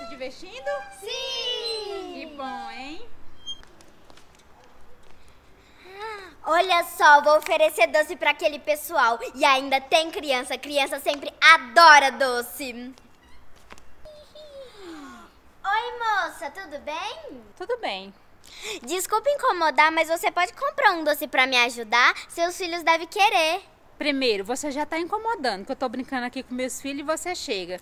se divertindo? Sim! Que bom, hein? Olha só, vou oferecer doce para aquele pessoal. E ainda tem criança. Criança sempre adora doce. Oi, moça, tudo bem? Tudo bem. Desculpa incomodar, mas você pode comprar um doce para me ajudar? Seus filhos devem querer. Primeiro, você já tá incomodando, que eu tô brincando aqui com meus filhos e você chega.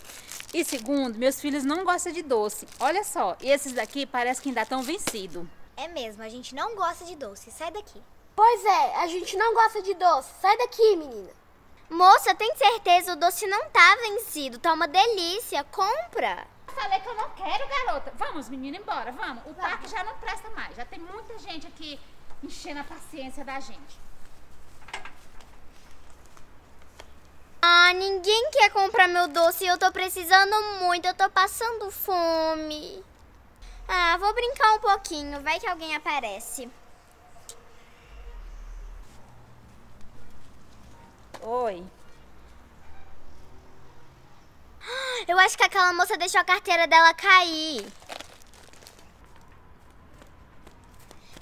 E segundo, meus filhos não gostam de doce. Olha só, e esses daqui parece que ainda estão vencidos. É mesmo, a gente não gosta de doce. Sai daqui. Pois é, a gente não gosta de doce. Sai daqui, menina. Moça, tem certeza? O doce não tá vencido. Tá uma delícia. Compra. Falei que eu não quero, garota. Vamos, menina, embora, vamos. O parque já não presta mais. Já tem muita gente aqui enchendo a paciência da gente. Ah, ninguém quer comprar meu doce e eu tô precisando muito. Eu tô passando fome. Ah, vou brincar um pouquinho. Vai que alguém aparece. Oi. Eu acho que aquela moça deixou a carteira dela cair.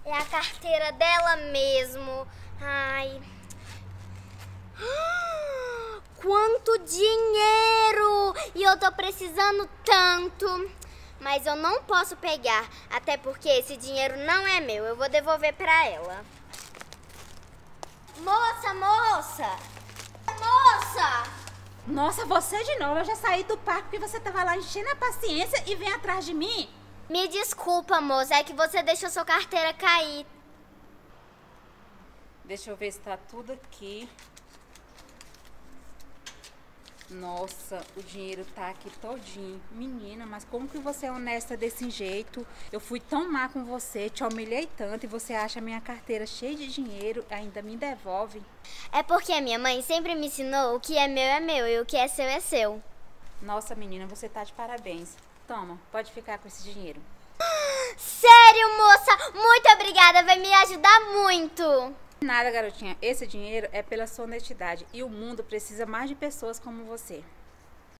É a carteira dela mesmo. Ai. Quanto dinheiro! E eu tô precisando tanto. Mas eu não posso pegar, até porque esse dinheiro não é meu. Eu vou devolver pra ela. Moça, moça! Moça! Nossa, você de novo. Eu já saí do parque porque você tava lá enchendo a paciência e vem atrás de mim. Me desculpa, moça, é que você deixou sua carteira cair. Deixa eu ver se tá tudo aqui. Nossa, o dinheiro tá aqui todinho. Menina, mas como que você é honesta desse jeito? Eu fui tão má com você, te humilhei tanto e você acha minha carteira cheia de dinheiro e ainda me devolve. É porque a minha mãe sempre me ensinou o que é meu é meu e o que é seu é seu. Nossa, menina, você tá de parabéns. Toma, pode ficar com esse dinheiro. Sério, moça? Muito obrigada, vai me ajudar muito. Nada, garotinha. Esse dinheiro é pela sua honestidade e o mundo precisa mais de pessoas como você.